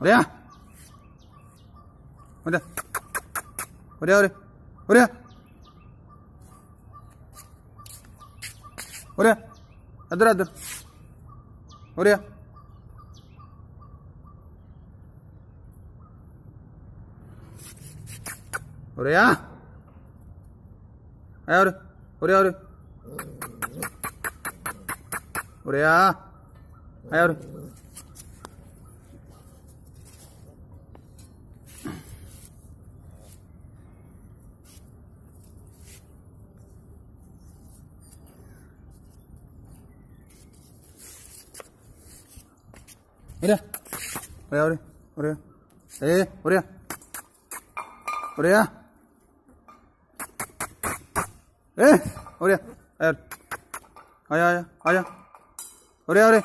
어디야? 어디야? 어디야, 어디? 어디야? 어디야? 아들, 아들. 어디야? 어디야? 아야, 어디? 어디야, 어디? 어디야? 아야, 어디? Mira. Orea, orea, orea. Eh, orea. Orea. Eh, orea. A ver. Allá, allá, allá. Orea, orea.